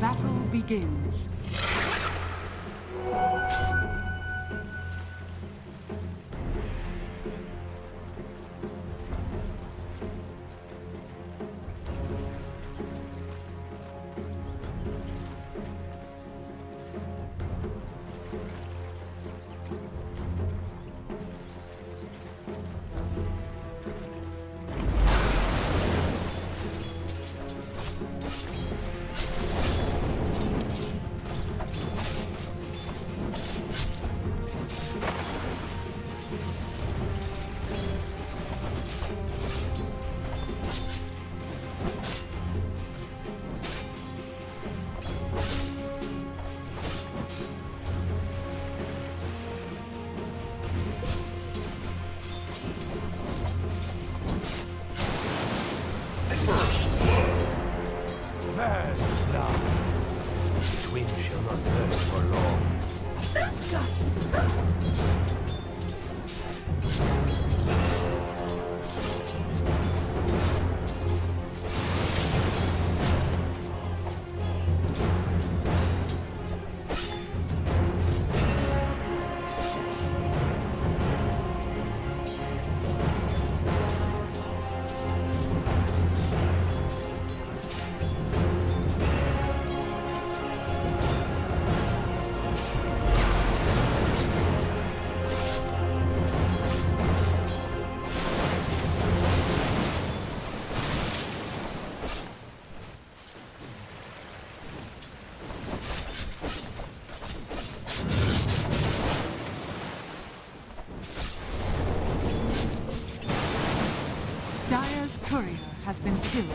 battle begins. Dire's You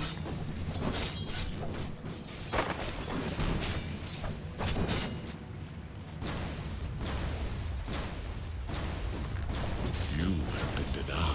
have been denied.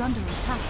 under attack.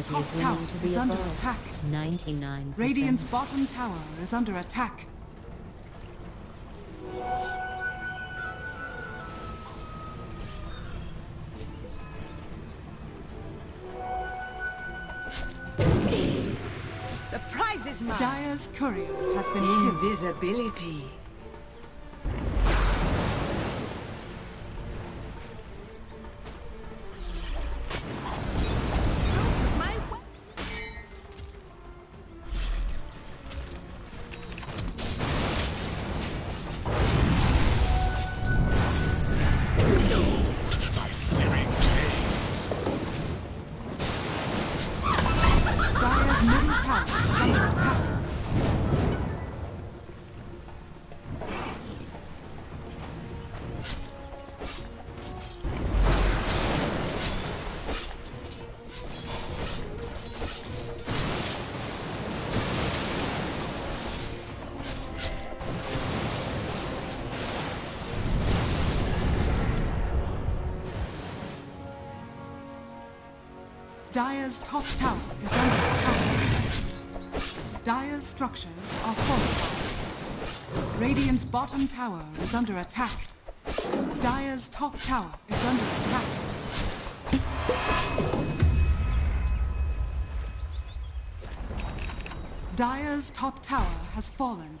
Radiant's top tower to is under attack. 99 Radiant's bottom tower is under attack. The prize is mine. Dire's courier has been Invisibility. Killed. Dire's top tower is under attack. Dire's structures are fortified. Radiant's bottom tower is under attack. Dire's top tower is under attack. Dire's top tower has fallen.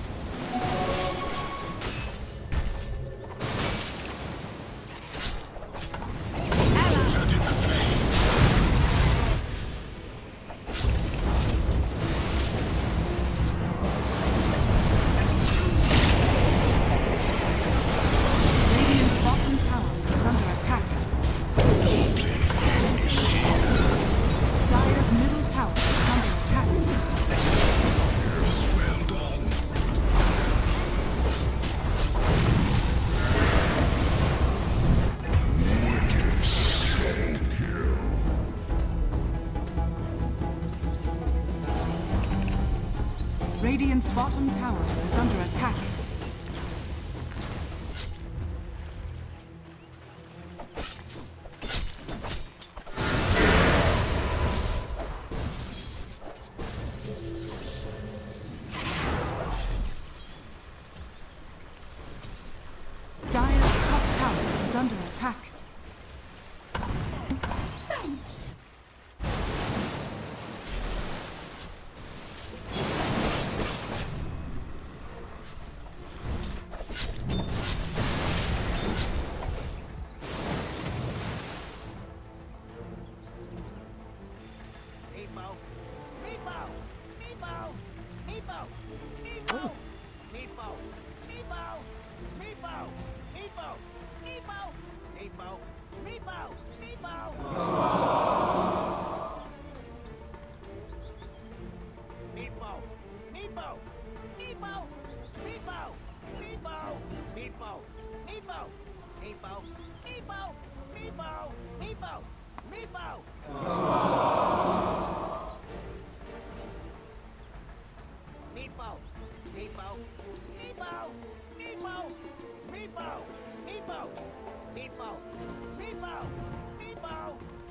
Is under attack.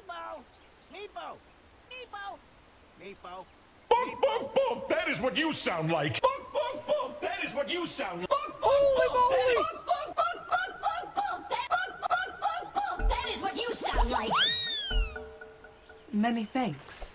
Meepo, Meepo, Meepo, Meepo. Bonk, bonk, bonk. That is what you sound like. Bonk, bonk, bonk. That is what you sound like. Bonk, bonk, bonk. That is- That is what you sound like. Many thanks.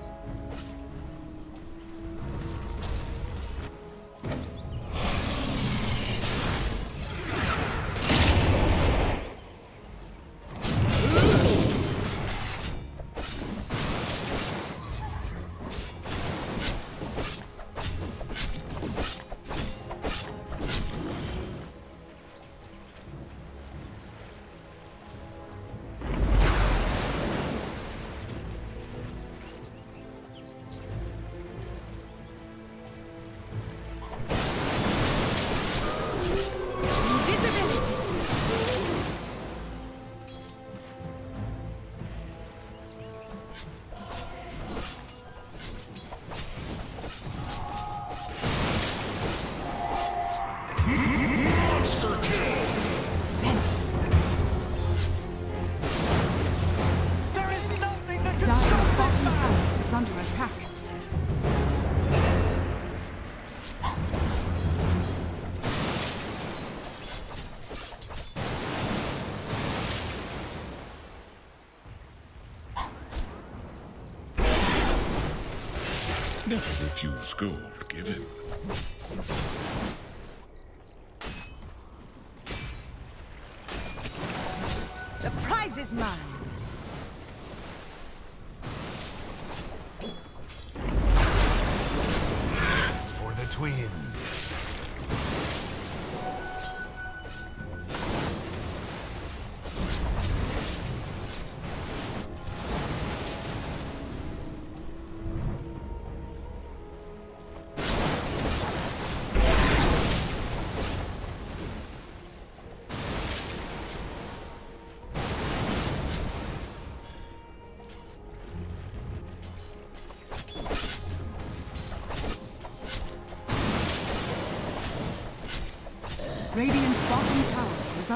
Never refuse gold given. The prize is mine.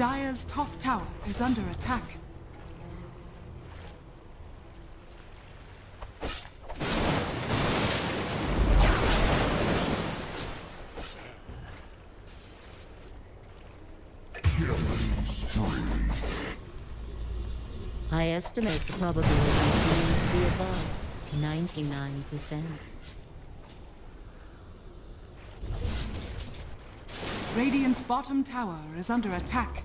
Dire's top tower is under attack. I estimate the probability to be above 99%. Radiant's bottom tower is under attack.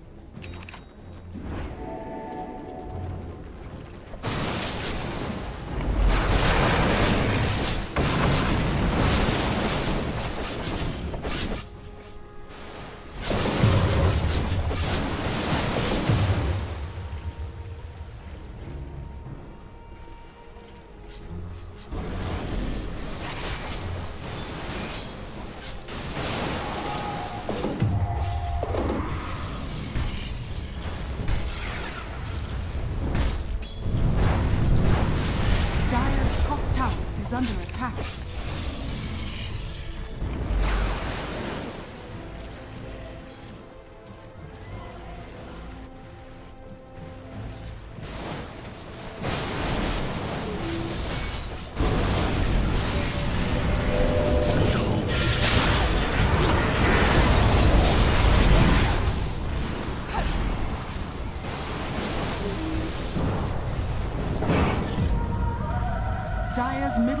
Dire's middle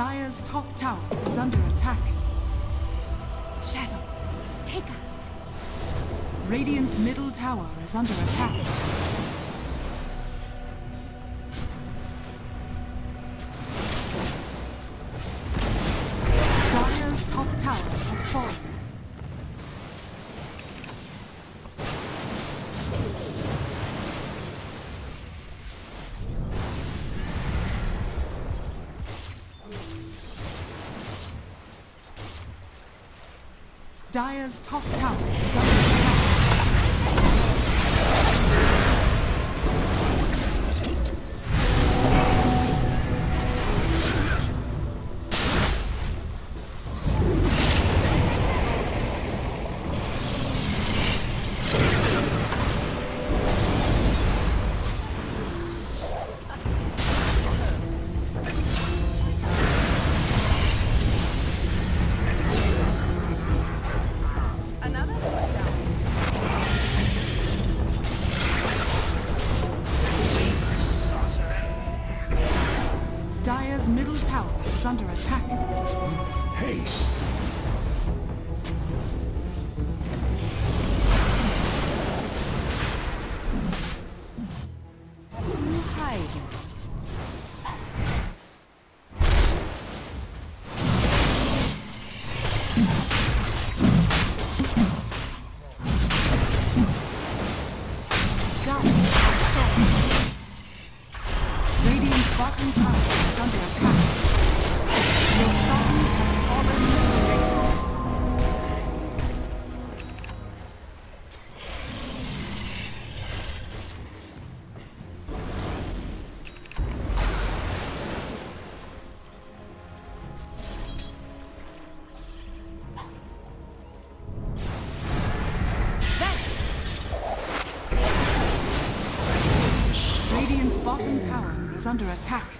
Dire's top tower is under attack. Shadows, take us. Radiant's middle tower is under attack. Dire's top under attack.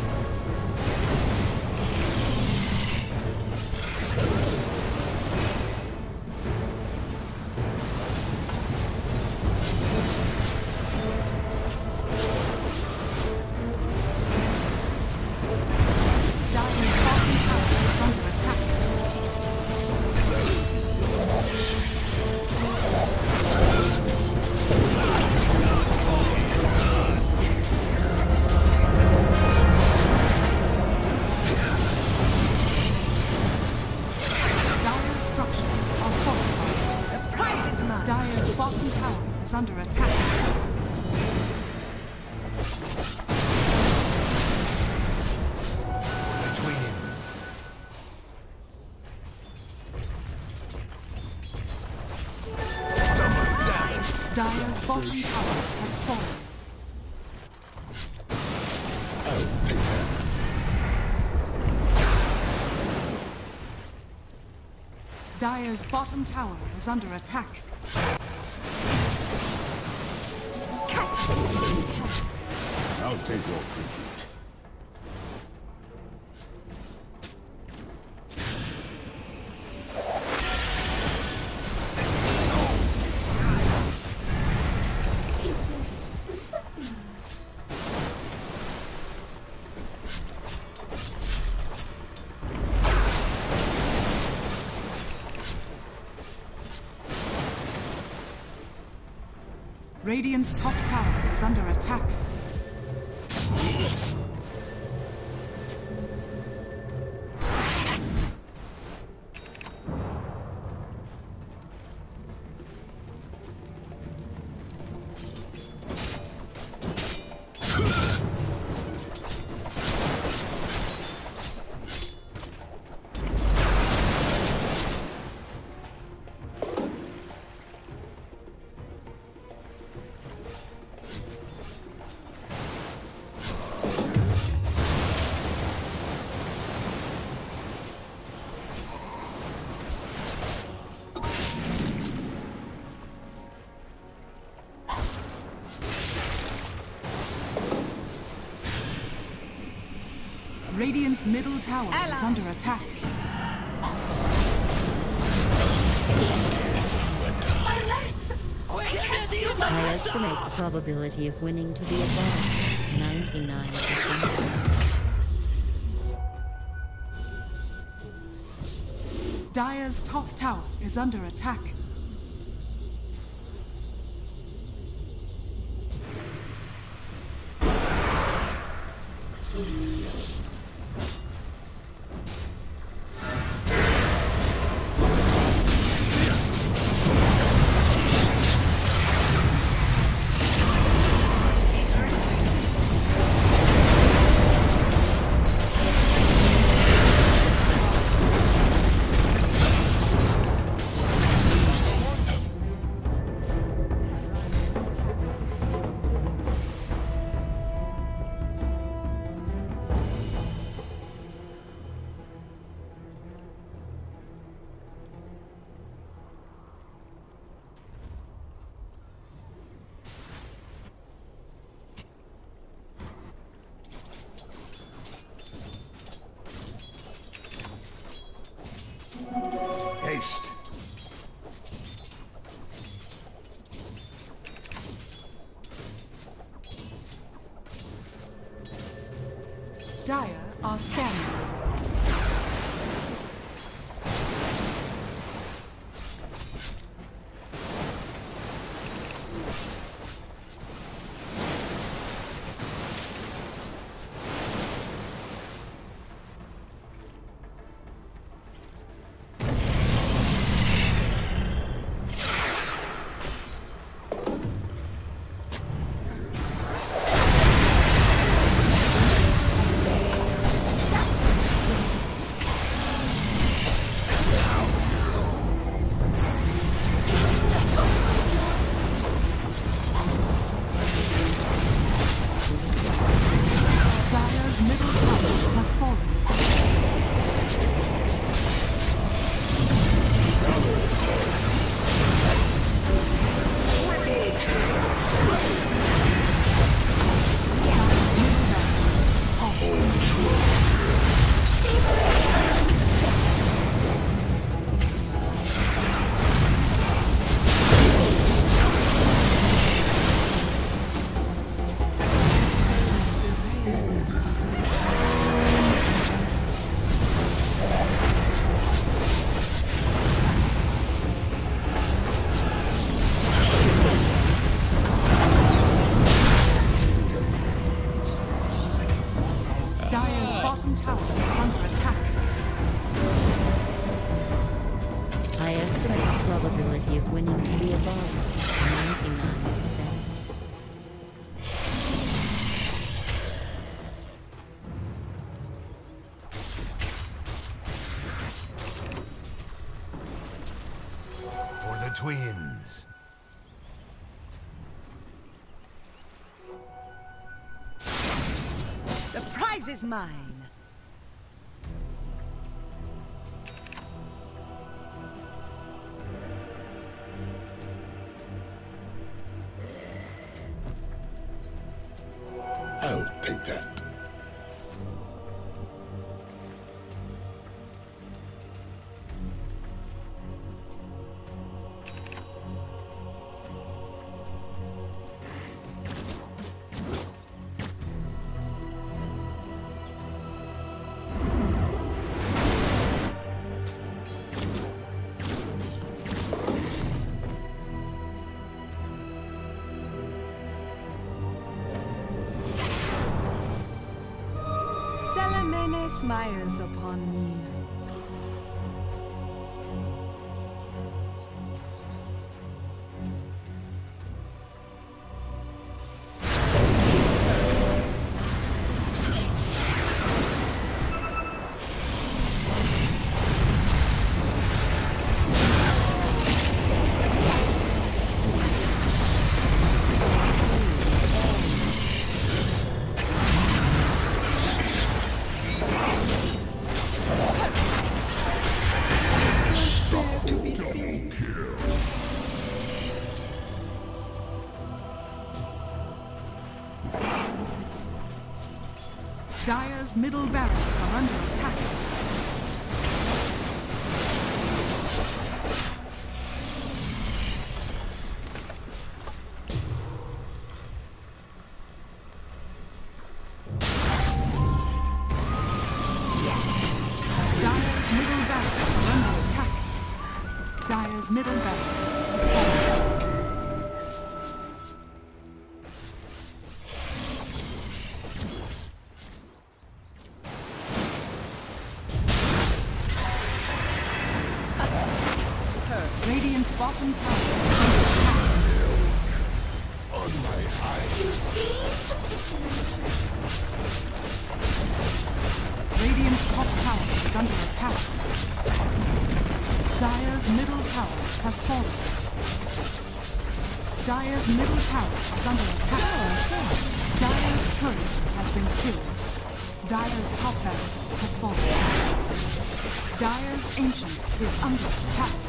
Dire's bottom tower is under attack. I'll take your tribute. Radiant's middle tower is under attack. I estimate the probability of winning to be above 99%. Dire's top tower is under attack. Tower is under attack. I estimate the probability of winning to be above 99%. For the twins. The prize is mine. Smiles upon me. Dire's middle barracks are under attack. Dire's middle barracks are under attack. Dire's middle barracks is under attack.